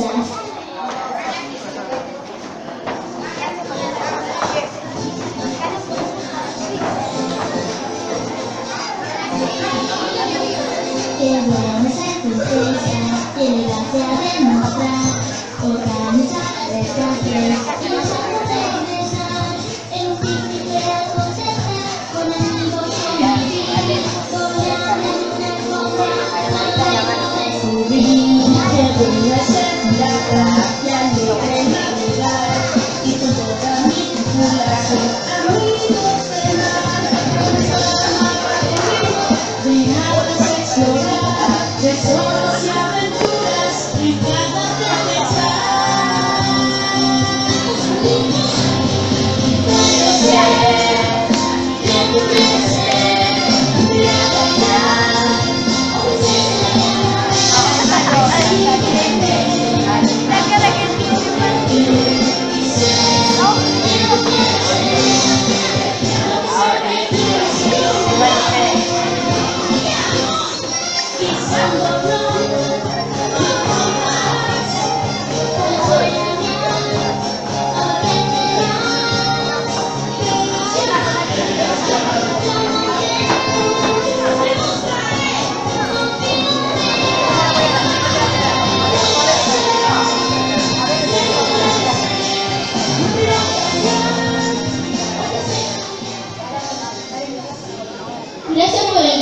cosas. Qué buenas princesas, que las se demostrar, otra mucha. la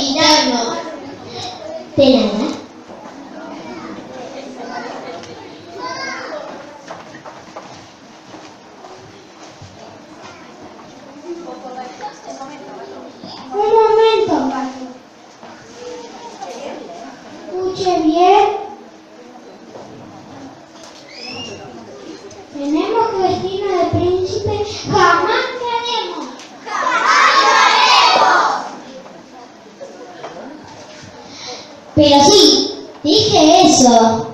olvidarnos de nada. Tenemos que de príncipe jamás. Pero sí, dije eso.